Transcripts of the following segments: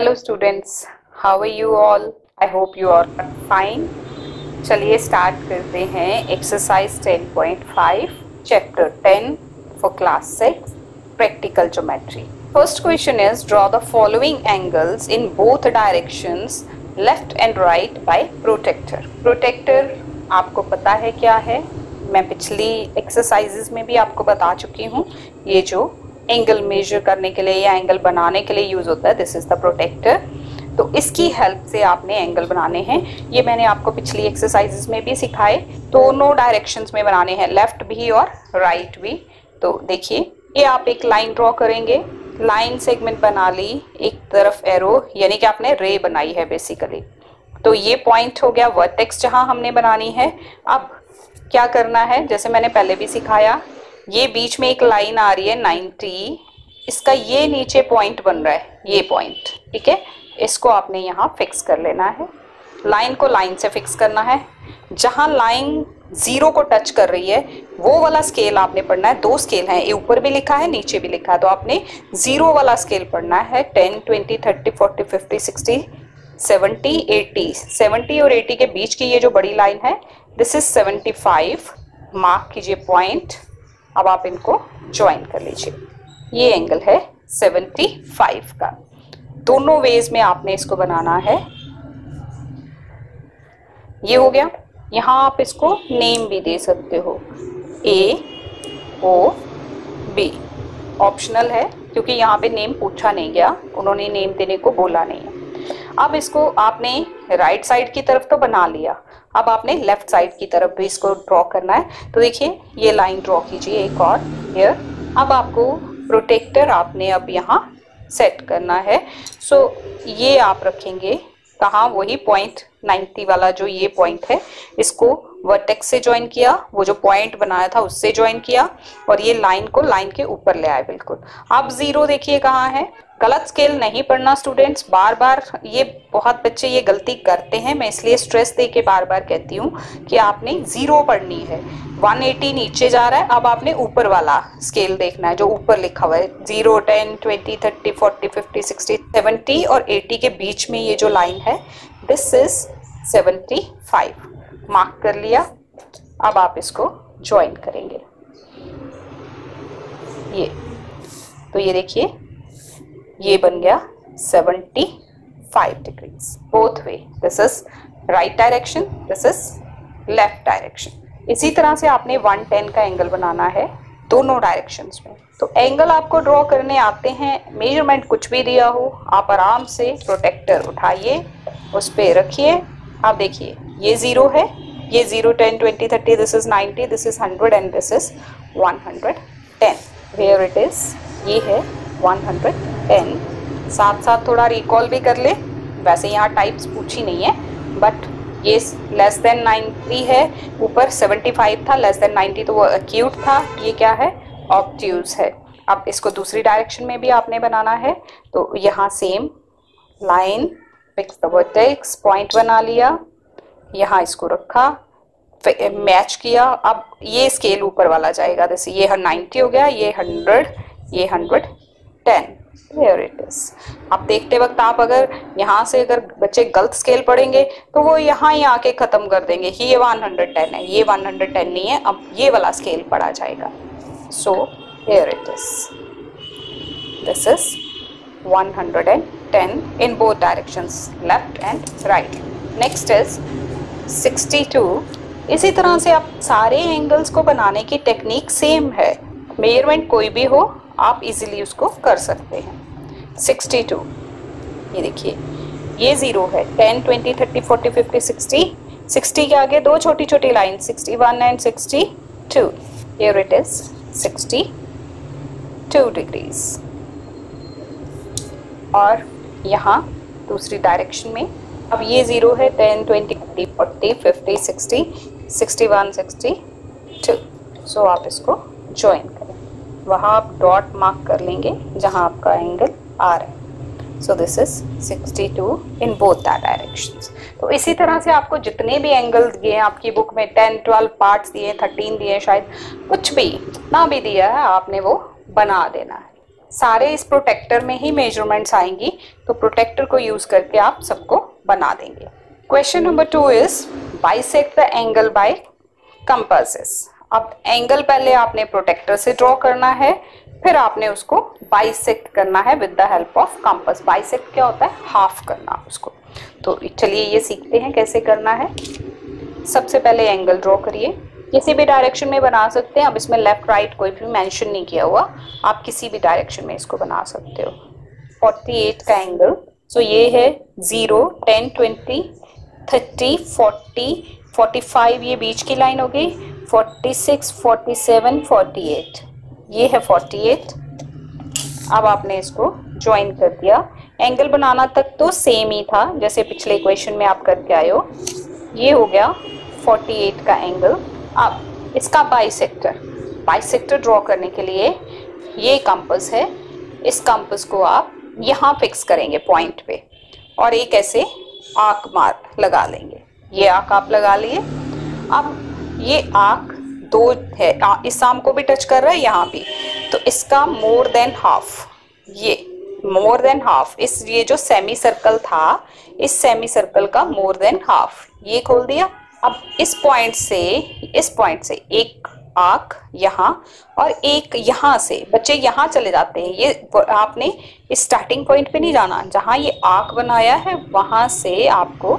Hello students how are you all I hope you are fine चलिए start करते हैं. Exercise 10.5 chapter 10 for class six practical geometry first question is draw the following angles in both directions left and right by protractor protractor आपको पता है क्या है? मैं पिछली एक्सरसाइज में भी आपको बता चुकी हूँ. ये जो एंगल मेजर करने के लिए या एंगल बनाने के लिए यूज़ होता है दिस इज़ द प्रोटेक्टर तो इसकी हेल्प से आपने एंगल बनाने हैं। ये मैंने आपको पिछली एक्सरसाइजेस में भी सिखाए। दोनों डायरेक्शंस में बनाने हैं लेफ़्ट भी और राइट right भी। तो देखिए, ये आप एक लाइन ड्रॉ करेंगे। लाइन सेगमेंट बना ली, एक तरफ़ एरो यानी कि आपने रे बनाई है बेसिकली तो ये पॉइंट हो गया वर्टेक्स जहाँ हमने बनानी है। अब क्या करना है? जैसे मैंने पहले भी सिखाया ये बीच में एक लाइन आ रही है 90 इसका ये नीचे पॉइंट बन रहा है, ये पॉइंट ठीक है? इसको आपने यहाँ फिक्स कर लेना है। लाइन को लाइन से फिक्स करना है। जहाँ लाइन ज़ीरो को टच कर रही है, वो वाला स्केल आपने पढ़ना है। दो स्केल हैं ऊपर भी लिखा है, नीचे भी लिखा है। तो आपने ज़ीरो वाला स्केल पढ़ना है ten twenty thirty forty fifty sixty seventy eighty seventy और एटी के बीच की ये जो बड़ी लाइन है this is seventy five mark कीजिए पॉइंट अब आप इनको ज्वाइन कर लीजिए। ये एंगल है 75 का। दोनों वेज में आपने इसको बनाना है। ये हो गया। यहाँ आप इसको नेम भी दे सकते हो। ए ओ बी ऑप्शनल है, क्योंकि यहाँ पे नेम पूछा नहीं गया। उन्होंने नेम देने को बोला नहीं। है अब इसको आपने राइट साइड की तरफ़ तो बना लिया। अब आपने लेफ़्ट साइड की तरफ़ भी इसको ड्रॉ करना है। तो देखिए ये लाइन ड्रॉ कीजिए एक और हेयर अब आपको प्रोटेक्टर आपने अब यहाँ सेट करना है। सो so, ये आप रखेंगे। कहाँ? वही पॉइंट 90 वाला जो ये पॉइंट है। इसको वर्टेक्स से ज्वाइन किया वो जो पॉइंट बनाया था उससे ज्वाइन किया और ये लाइन को लाइन के ऊपर ले आए बिल्कुल। अब ज़ीरो देखिए कहाँ है। गलत स्केल नहीं पढ़ना स्टूडेंट्स बार बार ये बहुत बच्चे ये गलती करते हैं मैं इसलिए स्ट्रेस दे के बार बार कहती हूँ कि आपने ज़ीरो पढ़नी है। 180 नीचे जा रहा है अब आपने ऊपर वाला स्केल देखना है जो ऊपर लिखा हुआ है। Zero ten twenty thirty forty fifty sixty seventy और एटी के बीच में ये जो लाइन है this is seventy five mark कर लिया। अब आप इसको ज्वाइन करेंगे। ये। तो ये देखिए, ये बन गया 75 degrees both way this is right direction this is left direction इसी तरह से आपने 110 का एंगल बनाना है। दोनों डायरेक्शंस में। तो एंगल आपको ड्रॉ करने आते हैं। मेज़रमेंट कुछ भी दिया हो, आप आराम से प्रोटेक्टर उठाइए, उस पर रखिए। आप देखिए, ये ज़ीरो है, ये zero ten twenty thirty this is ninety this is hundred and this is one hundred ten where it is ये है 110 साथ साथ थोड़ा रिकॉल भी कर ले। वैसे यहाँ टाइप्स पूछी नहीं है बट ये लेस देन 90 है, ऊपर 75 था लेस देन 90 तो वो अक्यूट था, ये क्या है? ऑप्ट्यूज है। अब इसको दूसरी डायरेक्शन में भी आपने बनाना है तो यहाँ same line fix the vertex point बना लिया, यहाँ इसको रखा मैच किया, अब ये स्केल ऊपर वाला जाएगा, जैसे ये 90 हो गया, ये 100 ये 100 हेयर इट इज़ अब देखते वक्त आप अगर यहाँ से अगर बच्चे गलत स्केल पढ़ेंगे तो वो यहाँ ही आके खत्म कर देंगे। ये 110 है, ये 110 नहीं है, अब ये वाला स्केल पढ़ा जाएगा। So here it is this is 110 in both directions, left and right. Next is 62 इसी तरह से आप सारे एंगल्स को बनाने की टेक्निक सेम है। मेज़रमेंट कोई भी हो, आप इजीली उसको कर सकते हैं। 62 ये देखिए ये ज़ीरो है। 10, 20, 30, 40, 50, 60 60 के आगे दो छोटी छोटी line 61 and 62 here it is 62 degrees और यहाँ दूसरी डायरेक्शन में अब ये ज़ीरो है 10, 20, 30, 40, 50, 60, 61, 62 सो आप इसको ज्वाइन करें। वहाँ आप डॉट मार्क कर लेंगे जहाँ आपका एंगल आ रहा है so this is 62 in both that directions तो इसी तरह से आपको जितने भी एंगल दिए हैं, आपकी बुक में 10 12 पार्ट्स दिए 13 दिए शायद, कुछ भी ना भी दिया है, आपने वो बना देना है। सारे इस प्रोटेक्टर में ही मेजरमेंट्स आएँगी तो प्रोटेक्टर को यूज़ करके आप सबको बना देंगे। Question number two is bisect the angle by compasses अब एंगल पहले आपने प्रोटेक्टर से ड्रॉ करना है फिर आपने उसको बाइसेक्ट करना है with the help of compass bisect क्या होता है? हाफ़ करना उसको। तो चलिए ये सीखते हैं कैसे करना है। सबसे पहले एंगल ड्रॉ करिए। किसी भी डायरेक्शन में बना सकते हैं। अब इसमें लेफ़्ट राइट कोई भी मेंशन नहीं किया हुआ। आप किसी भी डायरेक्शन में इसको बना सकते हो। 48 का एंगल सो ये है zero ten twenty thirty forty forty five ये बीच की लाइन हो गई। Forty six forty seven forty eight ये है फोर्टी एट अब आपने इसको ज्वाइन कर दिया। एंगल बनाना तक तो सेम ही था, जैसे पिछले इक्वेशन में आप करके आए हो। ये हो गया 48 का एंगल अब इसका बाइसेक्टर बाइसेक्टर ड्रॉ करने के लिए ये कंपस है। इस कंपस को आप यहाँ फिक्स करेंगे पॉइंट पे। और एक ऐसे आक मार लगा लेंगे। ये आँख आप लगा लिए। अब ये आक दो है। इस आम को भी टच कर रहा है यहाँ भी। तो इसका मोर देन हाफ़ ये मोर देन हाफ़ इस, ये जो सेमी सर्कल था, इस सेमी सर्कल का मोर देन हाफ़ ये खोल दिया। अब इस पॉइंट से, इस पॉइंट से एक आँख यहाँ और एक यहाँ से, बच्चे यहाँ चले जाते हैं। ये आपने स्टार्टिंग पॉइंट पे नहीं जाना। जहाँ ये आँख बनाया है, वहाँ से आपको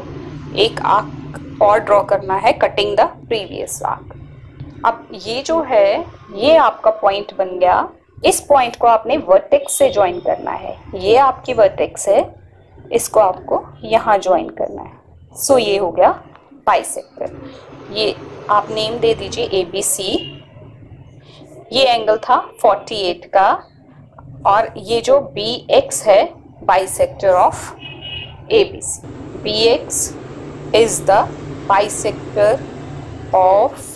एक आँख और ड्रॉ करना है कटिंग द प्रीवियस आँख। अब ये जो है, ये आपका पॉइंट बन गया। इस पॉइंट को आपने वर्टेक्स से ज्वाइन करना है। ये आपकी वर्टेक्स है, इसको आपको यहाँ ज्वाइन करना है। सो ये हो गया बाइसेक्टर ये आप नेम दे दीजिए ए बी सी ये एंगल था 48 का। और ये जो बी एक्स है bisector of A B C B X is the bisector of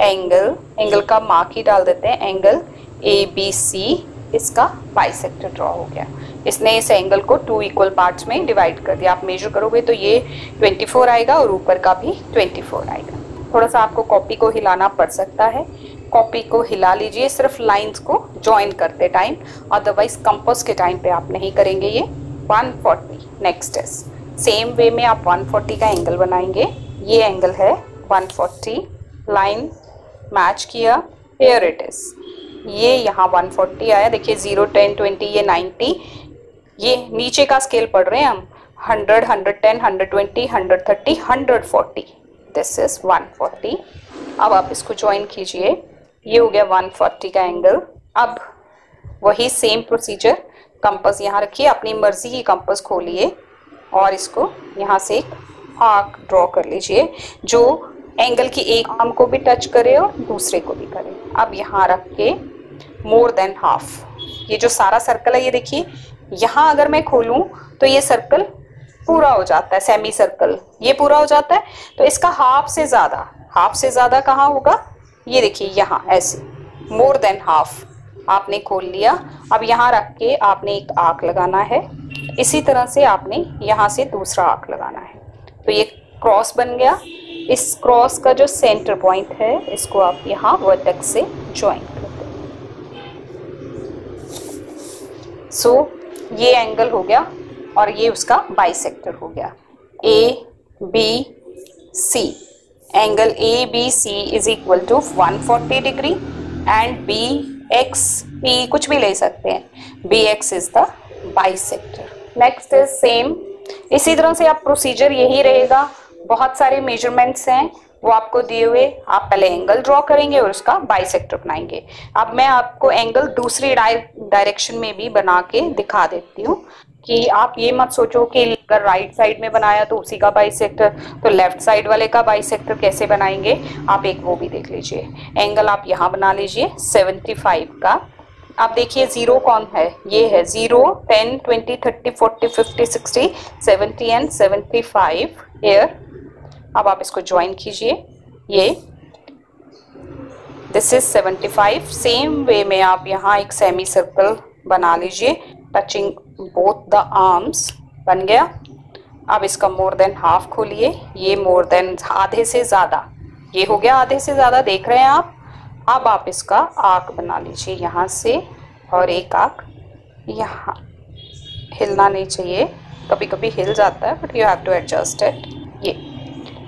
angle angle का मार्क ही डाल देते हैं एंगल ए बी सी इसका बाइसेक्टर ड्रॉ हो गया। इसने इस एंगल को टू इक्वल पार्ट्स में डिवाइड कर दिया। आप मेजर करोगे तो ये 24 आएगा और ऊपर का भी 24 आएगा। थोड़ा सा आपको कॉपी को हिलाना पड़ सकता है। कॉपी को हिला लीजिए, सिर्फ़ लाइंस को ज्वाइन करते टाइम अदरवाइज़ कंपोज के टाइम पे आप नहीं करेंगे ये। 140 नेक्स्ट इज़ सेम वे में आप 140 का एंगल बनाएँगे। ये एंगल है 140 लाइन मैच किया. हेयर इट इज़ ये यहाँ 140 आया. देखिए ज़ीरो टेन ट्वेंटी ये 90 ये नीचे का स्केल पढ़ रहे हैं हम. 100, 110, 120, 130, 140 दिस इज़ 140 अब आप इसको ज्वाइन कीजिए. ये हो गया 140 का एंगल अब वही सेम प्रोसीजर कंपस यहाँ रखिए. अपनी मर्ज़ी की कंपस खोलिए. और इसको यहाँ से एक आर्क ड्रॉ कर लीजिए जो एंगल की एक आर्म को भी टच करे और दूसरे को भी करे। अब यहाँ रख के मोर देन हाफ़ ये जो सारा सर्कल है, ये देखिए, यहाँ अगर मैं खोलूं तो ये सर्कल पूरा हो जाता है सेमी सर्कल ये पूरा हो जाता है तो इसका हाफ़ से ज़्यादा हाफ़ से ज़्यादा कहाँ होगा? ये देखिए, यहाँ, ऐसे। मोर देन हाफ़ आपने खोल लिया। अब यहाँ रख के आपने एक आँख लगाना है। इसी तरह से आपने यहाँ से दूसरा आँख लगाना है। तो ये क्रॉस बन गया। इस क्रॉस का जो सेंटर पॉइंट है इसको आप यहाँ वर्टेक्स से ज्वाइन कर दो सो so, ये एंगल हो गया और ये उसका बाइसेक्टर हो गया। A B C angle A B C is equal to 140 degree and B X P कुछ भी ले सकते हैं। B X is the bisector next is same इसी तरह से आप प्रोसीजर यही रहेगा। बहुत सारे मेजरमेंट्स हैं, वो आपको दिए हुए, आप पहले एंगल ड्रॉ करेंगे और उसका बाइसेक्टर बनाएँगे। अब मैं आपको एंगल दूसरी डायरेक्शन में भी बना के दिखा देती हूँ कि आप ये मत सोचो कि अगर राइट साइड में बनाया तो उसी का बाइसेक्टर तो लेफ़्ट साइड वाले का बाइसेक्टर कैसे बनाएँगे? आप एक वो भी देख लीजिए। एंगल आप यहाँ बना लीजिए 75 का। आप देखिए ज़ीरो कौन है? ये है zero ten twenty thirty forty fifty sixty seventy and seventy five here अब आप इसको ज्वाइन कीजिए। ये। दिस इज़ 75 सेम वे में आप यहाँ एक सेमी सर्कल बना लीजिए। टचिंग बोथ द आर्म्स बन गया। अब इसका मोर देन हाफ़ खोलिए। ये मोर देन आधे से ज़्यादा। ये हो गया आधे से ज़्यादा। देख रहे हैं आप? अब आप इसका आर्क बना लीजिए यहाँ से। और एक आँख यहाँ। हिलना नहीं चाहिए। कभी कभी हिल जाता है but you have to adjust it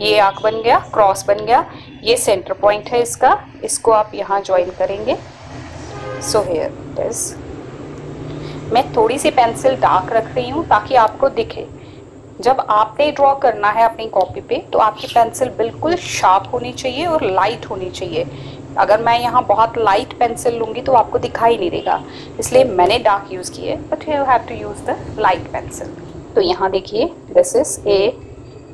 ये आँख बन गया, क्रॉस बन गया। ये सेंटर पॉइंट है इसका। इसको आप यहाँ ज्वाइन करेंगे। सो हेयर इट इज़ मैं थोड़ी सी पेंसिल डार्क रख रही हूँ ताकि आपको दिखे। जब आपने ड्रॉ करना है अपनी कॉपी पे तो आपकी पेंसिल बिल्कुल शार्प होनी चाहिए और लाइट होनी चाहिए। अगर मैं यहाँ बहुत लाइट पेंसिल लूँगी तो आपको दिखाई नहीं देगा। इसलिए मैंने डार्क यूज़ किए but you have to use the light pencil तो यहाँ देखिए this is A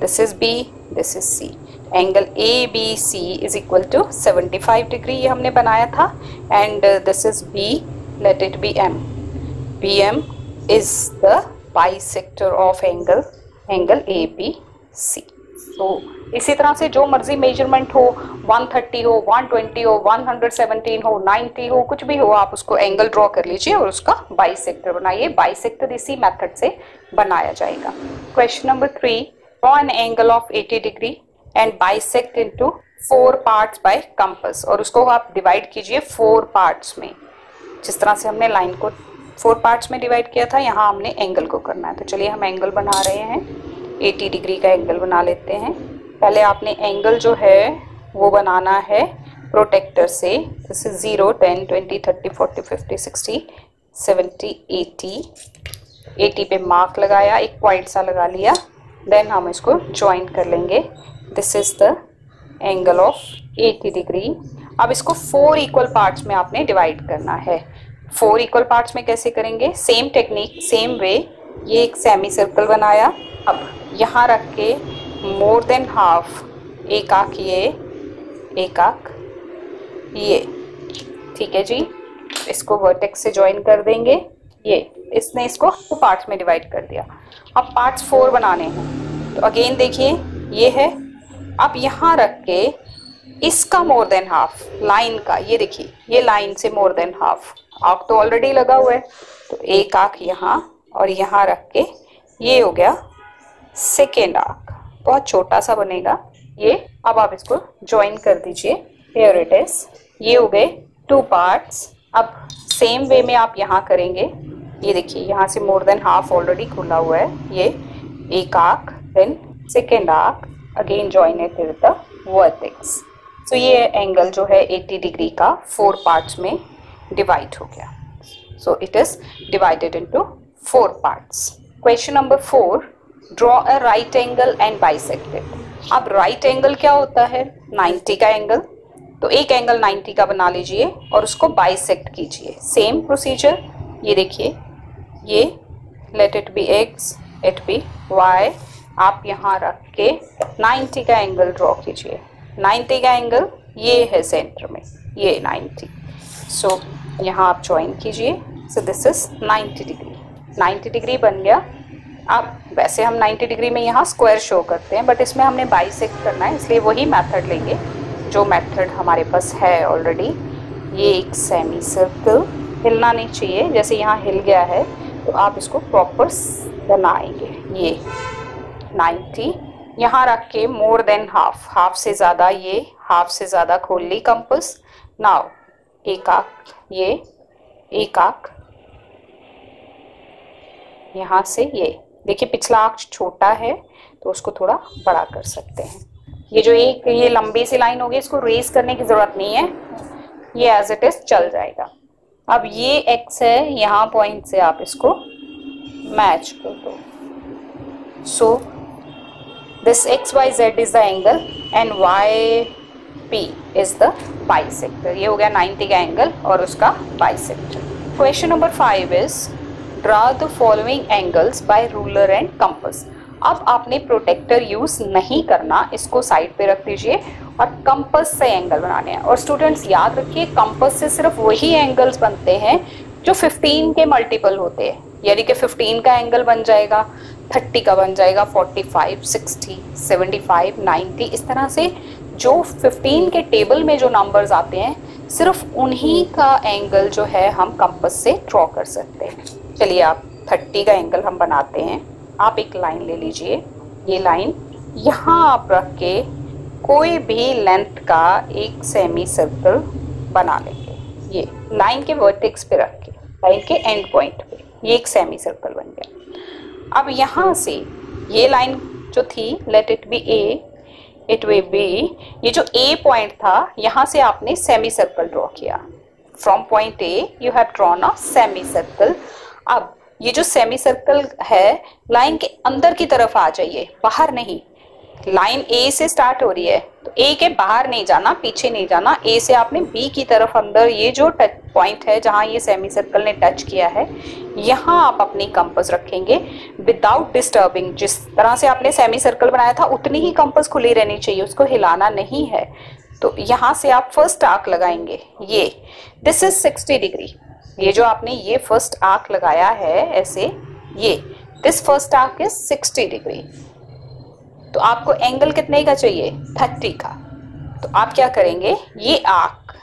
this is B this is C angle A B C is equal to 75 degree ये हमने बनाया था and this is B let it be M B M is the bisector of angle angle A B C तो इसी तरह से जो मर्ज़ी मेज़रमेंट हो 130 हो 120 हो 117 हो 90 हो, कुछ भी हो, आप उसको एंगल ड्रॉ कर लीजिए और उसका बाइसेक्टर बनाइए। बाइसेक्टर इसी मेथड से बनाया जाएगा। Question number three draw an angle of 80 degree and bisect into four parts by compass और उसको आप डिवाइड कीजिए फोर पार्ट्स में। जिस तरह से हमने लाइन को फोर पार्ट्स में डिवाइड किया था, यहाँ हमने एंगल को करना है। तो चलिए हम एंगल बना रहे हैं। 80 डिग्री का एंगल बना लेते हैं। पहले आपने एंगल जो है, वो बनाना है प्रोटेक्टर से। जैसे zero ten twenty thirty forty fifty sixty seventy eighty eighty पे मार्क लगाया, एक पॉइंट सा लगा लिया। देन हम इसको ज्वाइन कर लेंगे. This is the angle of 80 degree अब इसको फोर इक्वल पार्ट्स में आपने डिवाइड करना है. फोर इक्वल पार्ट्स में कैसे करेंगे? सेम टेक्निक सेम वे ये एक सेमी सर्कल बनाया. अब यहाँ रख के मोर देन हाफ़ एक आँख ये, एक आँख ये. ठीक है जी? इसको वर्टेक्स से ज्वाइन कर देंगे. ये, इसने इसको टू पार्ट्स में डिवाइड कर दिया। अब पार्ट्स फोर बनाने हैं। तो अगेन देखिए, ये है। अब यहाँ रख के इसका मोर देन हाफ़ लाइन का, ये देखिए, ये लाइन से मोर देन हाफ़ आँख तो ऑलरेडी लगा हुआ है। तो एक आँख यहाँ और यहाँ रख के ये हो गया सेकेंड आर्क बहुत छोटा सा बनेगा। ये, अब आप इसको ज्वाइन कर दीजिए। हेयर इट इज़ ये हो गए टू पार्ट्स अब सेम वे में आप यहाँ करेंगे। ये देखिए, यहाँ से मोर देन हाफ़ ऑलरेडी खुला हुआ है। ये एक arc then second arc again join it with the so ये एंगल जो है 80 डिग्री का फोर पार्ट्स में डिवाइड हो गया। So it is divided into four parts question number four draw a right angle and bisected अब राइट एंगल क्या होता है? 90 का एंगल तो एक एंगल 90 का बना लीजिए और उसको बाइसेक्ट कीजिए। सेम प्रोसीजर ये देखिए ये let it be X it be Y आप यहाँ रख के 90 का एंगल ड्रॉ कीजिए। 90 का एंगल ये है सेंटर में ये 90 सो so, यहाँ आप ज्वाइन कीजिए। So this is 90 degree 90 degree बन गया। अब वैसे हम 90 डिग्री में यहाँ स्क्वायर शो करते हैं बट इसमें हमने बाइसेक्ट करना है इसलिए वही मेथड लेंगे जो मेथड हमारे पास है ऑलरेडी ये एक सेमी सर्कल हिलना नहीं चाहिए जैसे यहाँ हिल गया है। तो आप इसको प्रॉपर बनाएँगे। ये 90 यहाँ रख के मोर देन हाफ़ हाफ़ से ज़्यादा ये हाफ़ से ज़्यादा खोल ली कंपस नाउ एक आँख ये एक आँख यहाँ से ये। देखिए, पिछला आँख छोटा है तो उसको थोड़ा बड़ा कर सकते हैं। ये जो एक, ये लंबी सी लाइन होगी, इसको रेस करने की ज़रूरत नहीं है। ये एज इट इज़ चल जाएगा। अब ये एक्स है, यहाँ पॉइंट से आप इसको मैच कर दो। So this X Y Z is the angle and Y P is the bisector ये हो गया 90 का एंगल और उसका bisector question number five is draw the following angles by ruler and compass अब आपने प्रोटेक्टर यूज़ नहीं करना इसको साइड पे रख दीजिए और कंपस से एंगल बनाने हैं। और स्टूडेंट्स याद रखिए कंपस से सिर्फ़ वही एंगल्स बनते हैं जो 15 के मल्टीपल होते हैं। यानी कि 15 का एंगल बन जाएगा 30 का बन जाएगा 45, 60, 75, 90 इस तरह से जो 15 के टेबल में जो नंबर्स आते हैं सिर्फ़ उन्हीं का एंगल जो है हम कंपस से ड्रॉ कर सकते हैं। चलिए आप थर्टी का एंगल हम बनाते हैं। आप एक लाइन ले लीजिए। ये लाइन यहाँ आप रख के कोई भी लेंथ का एक सेमी सर्कल बना लेंगे। ये लाइन के वर्टेक्स पे रख के लाइन के एंड पॉइंट पे ये एक सेमी सर्कल बन गया। अब यहाँ से ये लाइन जो थी let it be A it way be ये जो ए पॉइंट था, यहाँ से आपने सेमी सर्कल ड्रॉ किया। From point A you have drawn a semi circle अब ये जो सेमी सर्कल है लाइन के अंदर की तरफ़ आ जाइए, बाहर नहीं। लाइन ए से स्टार्ट हो रही है। तो ए के बाहर नहीं जाना, पीछे नहीं जाना। ए से आपने बी की तरफ़ अंदर ये जो टच पॉइंट है, जहाँ ये सेमी सर्कल ने टच किया है, यहाँ आप अपनी कंपस रखेंगे विदाउट डिस्टर्बिंग जिस तरह से आपने सेमी सर्कल बनाया था, उतनी ही कंपस खुली रहनी चाहिए, उसको हिलाना नहीं है। तो यहाँ से आप फ़र्स्ट आर्क लगाएँगे। ये दिस इज़ 60 डिग्री ये जो आपने ये फ़र्स्ट आर्क लगाया है, ऐसे, ये this first arc is 60 degree तो आपको एंगल कितने का चाहिए? 30 का. तो आप क्या करेंगे? ये आर्क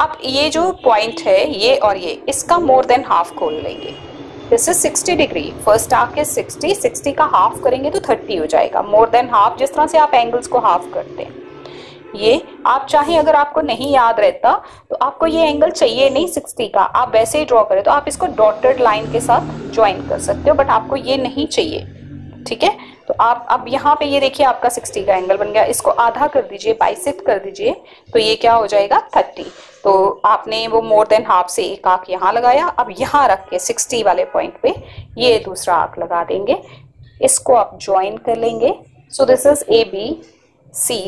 आप ये जो पॉइंट है, ये और ये, इसका मोर देन हाफ़ खोल लेंगे. This is 60 degree first arc is 60 60 का हाफ़ करेंगे तो 30 हो जाएगा. मोर देन हाफ़ जिस तरह से आप एंगल्स को हाफ़ करते हैं. ये आप चाहे अगर आपको नहीं याद रहता तो आपको ये एंगल चाहिए नहीं 60 का। आप वैसे ही ड्रॉ करें तो आप इसको डॉटेड लाइन के साथ ज्वाइन कर सकते हो बट आपको ये नहीं चाहिए। ठीक है? तो आप, अब यहाँ पे ये देखिए आपका 60 का एंगल बन गया। इसको आधा कर दीजिए बाइसिट कर दीजिए तो ये क्या हो जाएगा? 30 तो आपने वो मोर देन हाफ़ से एक आँख यहाँ लगाया, अब यहाँ रख के 60 वाले पॉइंट पे ये दूसरा आँख लगा देंगे। इसको आप ज्वाइन कर लेंगे। So this is A B C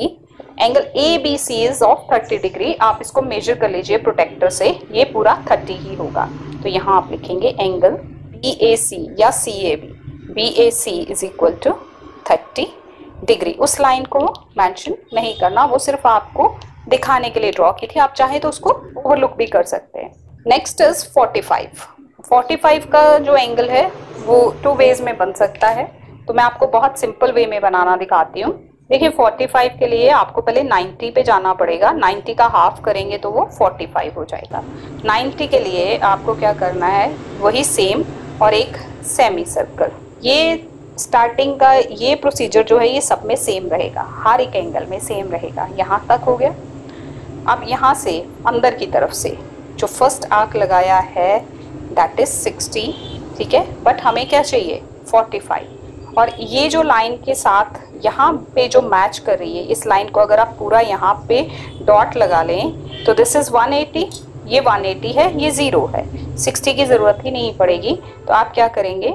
angle A B C is of 30 degree आप इसको मेजर कर लीजिए प्रोटेक्टर से। ये पूरा 30 ही होगा। तो यहाँ आप लिखेंगे एंगल बी ए सी या C A B B A C is equal to 30 degree उस लाइन को मेंशन नहीं करना। वो सिर्फ़ आपको दिखाने के लिए ड्रॉ की थी। आप चाहे तो उसको ओवरलुक भी कर सकते हैं। नेक्स्ट इज़ 45 45 का जो एंगल है, वो टू वेज में बन सकता है। तो मैं आपको बहुत सिंपल वे में बनाना दिखाती हूँ। देखिए 45 के लिए आपको पहले 90 पे जाना पड़ेगा। 90 का हाफ़ करेंगे तो वो 45 हो जाएगा। 90 के लिए आपको क्या करना है? वही सेम और एक सेमी सर्कल ये स्टार्टिंग का ये प्रोसीजर जो है, ये सब में सेम रहेगा। हर एक एंगल में सेम रहेगा। यहाँ तक हो गया। अब यहाँ से अंदर की तरफ़ से जो फ़र्स्ट आर्क लगाया है दैट इज़ 60 ठीक है? बट हमें क्या चाहिए? 45 और ये जो लाइन के साथ यहाँ पे जो मैच कर रही है, इस लाइन को अगर आप पूरा यहाँ पे डॉट लगा लें तो दिस इज़ 180 ये 180 है, ये ज़ीरो है। 60 की ज़रूरत ही नहीं पड़ेगी। तो आप क्या करेंगे?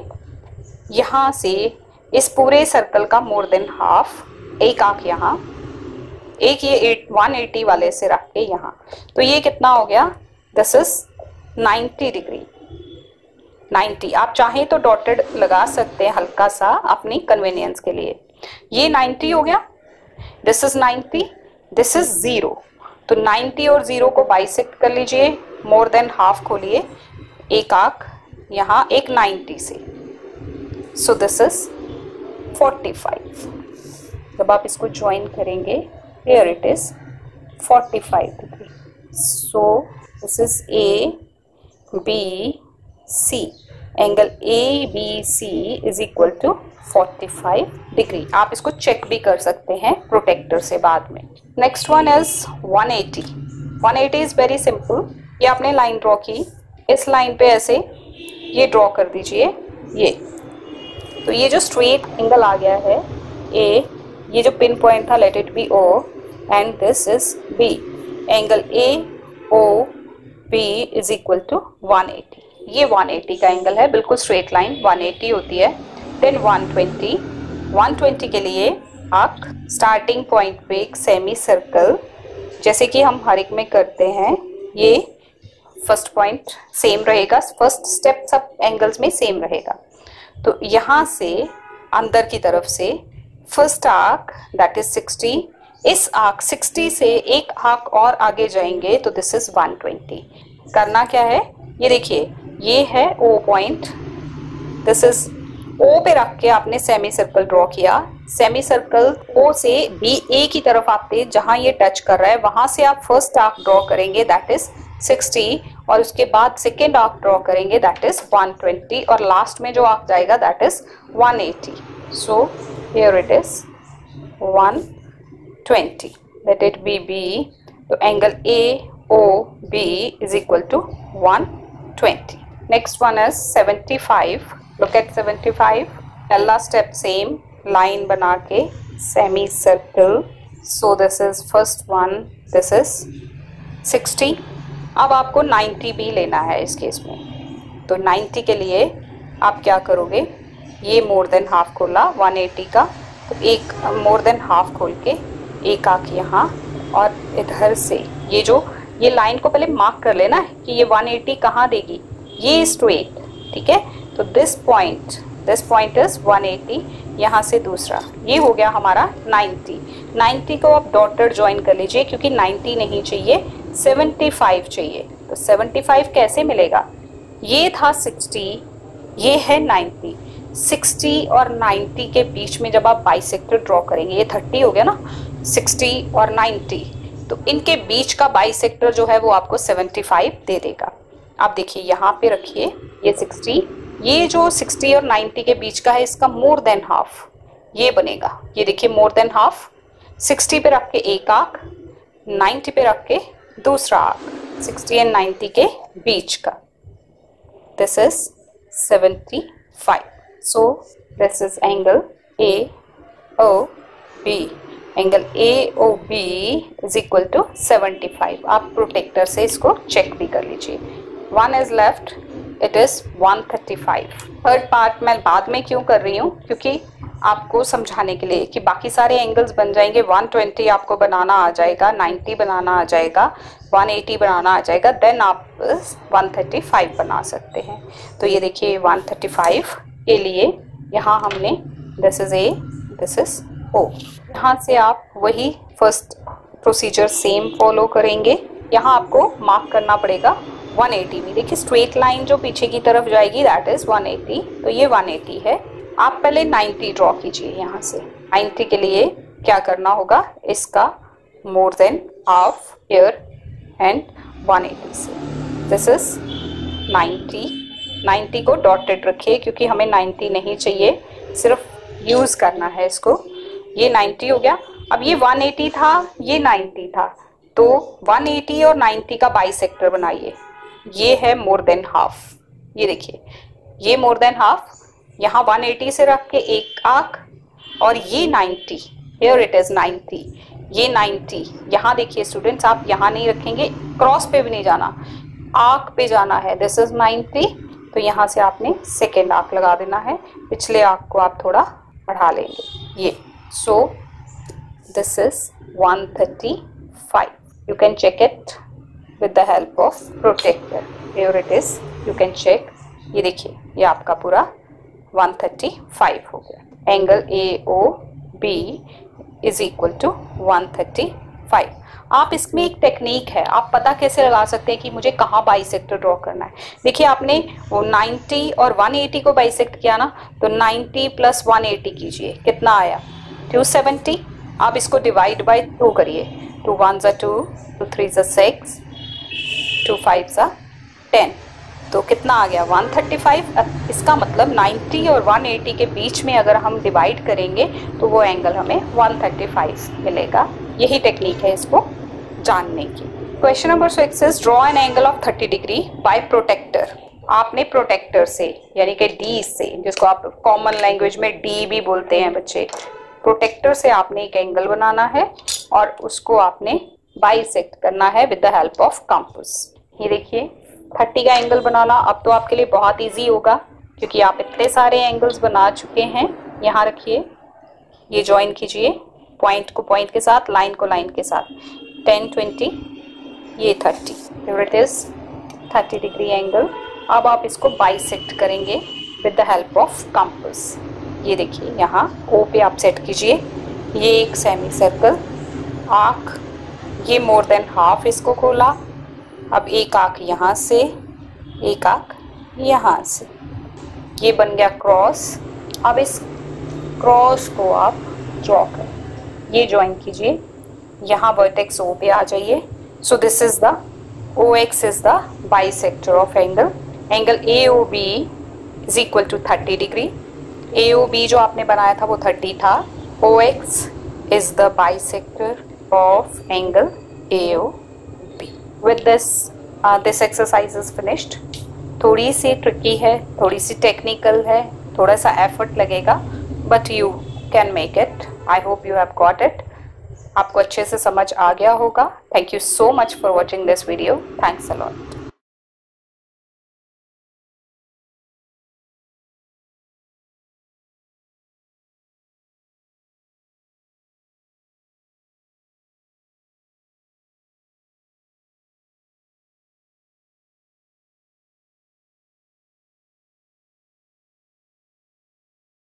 यहाँ से इस पूरे सर्कल का मोर देन हाफ़ एक आँख यहाँ, एक ये एट वन एटी वाले से रख के यहाँ। तो ये कितना हो गया? दिस इज़ 90 डिग्री 90 आप चाहें तो डॉटेड लगा सकते हैं हल्का सा अपनी कन्वीनियंस के लिए। ये 90 हो गया। This is 90 this is zero तो 90 और ज़ीरो को बाइसेक्ट कर लीजिए मोर देन हाफ़ खोलिए, एक आँख, यहाँ एक 90 से। सो दिस इज़ 45 जब आप इसको ज्वाइन करेंगे, here it is 45 degree. So this is a, b, c. Angle A B C is equal to 45 degree आप इसको चेक भी कर सकते हैं प्रोटेक्टर से बाद में. Next one is 180 180 is very simple ये आपने लाइन ड्रॉ की. इस लाइन पे ऐसे ये ड्रॉ कर दीजिए, ये. तो ये जो स्ट्रेट एंगल आ गया है ए ये जो पिन पॉइंट था let it be O and this is B angle A O B is equal to 180 ये 180 का एंगल है, बिल्कुल स्ट्रेट लाइन 180 होती है. देन 120 120 के लिए आप स्टार्टिंग पॉइंट पे एक सेमी सर्कल जैसे कि हम हर एक में करते हैं, ये फ़र्स्ट पॉइंट सेम रहेगा फ़र्स्ट स्टेप सब एंगल्स में सेम रहेगा। तो यहाँ से, अंदर की तरफ़ से फ़र्स्ट आर्क दैट इज़ 60 इस आर्क 60 से एक आर्क और आगे जाएँगे तो दिस इज़ 120 करना क्या है? ये देखिए, ये है O point this is O पे रख के आपने सेमी सर्कल ड्रॉ किया। सेमी सर्कल ओ से बी ए की तरफ़ आपने जहाँ ये टच कर रहा है, वहाँ से आप फ़र्स्ट आर्क ड्रॉ करेंगे दैट इज़ 60 और उसके बाद सेकेंड आर्क ड्रॉ करेंगे दैट इज़ 120 और लास्ट में जो आर्क जाएगा that is 180 so here it is 120 let it be b तो angle A O B is equal to 120 next one is 75 look at 75 पहला स्टेप सेम लाइन बना के semi circle so this is first one this is 60 अब आपको 90 भी लेना है इस केस में। तो 90 के लिए आप क्या करोगे? ये मोर देन हाफ़ खोला 180 का। तो एक मोर देन हाफ़ खोल के एक आँख यहाँ और इधर से। ये जो, ये लाइन को पहले मार्क कर लेना कि ये 180 एटी कहाँ देगी? ये स्ट्रेट ठीक है? तो this point this point is 180 यहाँ से दूसरा। ये हो गया हमारा 90 90 को आप डॉटर ज्वाइन कर लीजिए, क्योंकि 90 नहीं चाहिए 75 चाहिए। तो 75 कैसे मिलेगा? ये था 60 ये है 90 60 और 90 के बीच में जब आप बाइसेक्टर ड्रॉ करेंगे, ये 30 हो गया ना? 60 और 90 तो इनके बीच का बाइसेक्टर जो है वो आपको 75 दे देगा। आप देखिए, यहाँ पे रखिए, ये 60 ये जो 60 और 90 के बीच का है, इसका मोर देन हाफ़, ये बनेगा। ये देखिए, मोर देन हाफ़। 60 पे रख के एक आँख 90 पे रख के दूसरा आँख 60 एंड 90 के बीच का। This is 75 so this is angle A O B angle A O B is equal to 75 आप प्रोटेक्टर से इसको चेक भी कर लीजिए। One is left it is 135 third part मैं बाद में क्यों कर रही हूँ? क्योंकि आपको समझाने के लिए कि बाकी सारे एंगल्स बन जाएँगे। 120 आपको बनाना आ जाएगा 90 बनाना आ जाएगा 180 बनाना आ जाएगा देन आप 135 बना सकते हैं। तो ये देखिए 135 के लिए यहाँ हमने this is A this is O यहाँ से आप वही फ़र्स्ट प्रोसीजर सेम फॉलो करेंगे। यहाँ आपको मार्क करना पड़ेगा। 180 भी देखिए स्ट्रेट लाइन जो पीछे की तरफ़ जाएगी दैट इज़ 180 तो ये 180 है। आप पहले 90 ड्रॉ कीजिए यहाँ से। 90 के लिए क्या करना होगा? इसका more than half here and 180 से। दिस इज़ 90 90 को डॉटेड रखिए, क्योंकि हमें 90 नहीं चाहिए। सिर्फ़ यूज़ करना है इसको। ये 90 हो गया। अब ये 180 था, ये 90 था। तो 180 और 90 का बाई बनाइए। ये है मोर देन हाफ़ ये देखिए, ये मोर देन हाफ़ यहाँ 180 से रख के एक आँख, और ये 90 हेयर इट इज़ 90 ये 90 यहाँ देखिए स्टूडेंट्स आप यहाँ नहीं रखेंगे क्रॉस पे भी नहीं जाना, आँख पे जाना है. दिस इज़ 90 तो यहाँ से आपने सेकेंड आँख लगा देना है. पिछले आँख को आप थोड़ा बढ़ा लेंगे. ये so this is 135 you can check it. With the help of protractor ever it is you can check ये देखिए, ये आपका पूरा 135 हो गया। Angle A O B is equal to 135 आप इसमें एक टेक्निक है। आप पता कैसे लगा सकते हैं कि मुझे कहाँ बाइसेक्टर ड्रॉ करना है? देखिए, आपने वो 90 और 180 को बाइसेक्ट किया ना तो 90 प्लस 180 कीजिए। कितना आया? 270 आप इसको डिवाइड बाय टू करिए। टू वन ज़ा टू टू थ्री ज़ा सिक्स टू फाइव ज़ा टेन तो कितना आ गया? 135 अब इसका मतलब 90 और 180 के बीच में अगर हम डिवाइड करेंगे तो वो एंगल हमें 135 मिलेगा। यही टेक्निक है इसको जानने की। Question number six is draw an angle of 30 degree by protractor आपने प्रोटेक्टर से, यानी कि डी से, जिसको आप कॉमन लैंग्वेज में डी भी बोलते हैं बच्चे प्रोटेक्टर से आपने एक एंगल बनाना है और उसको आपने बाइसेक्ट करना है with the help of compass ये देखिए थर्टी का एंगल बनाना अब तो आपके लिए बहुत इजी होगा, क्योंकि आप इतने सारे एंगल्स बना चुके हैं। यहाँ रखिए, ये ज्वाइन कीजिए पॉइंट को पॉइंट के साथ लाइन को लाइन के साथ। टेन ट्वेंटी ये thirty it is thirty degree angle अब आप इसको बाइसेक्ट करेंगे with the help of compass ये देखिए, यहाँ ओ पे आप सेट कीजिए। ये एक सेमी सर्कल आँख, ये मोर देन हाफ़ इसको खोला। अब एक आँख यहाँ से, एक आँख यहाँ से। ये बन गया क्रॉस अब इस क्रॉस को आप ड्रॉ करें। ये ज्वाइन कीजिए। यहाँ वर्टेक्स ओ पे आ जाइए। So this is the O X is the bisector of angle angle A O B is equal to thirty degree A O B जो आपने बनाया था वो थर्टी था। O X is the bisector of angle A O with this this exercise is finished थोड़ी सी tricky है, थोड़ी सी टेक्निकल है, थोड़ा सा एफर्ट लगेगा but you can make it I hope you have got it आपको अच्छे से समझ आ गया होगा. Thank you so much for watching this video thanks a lot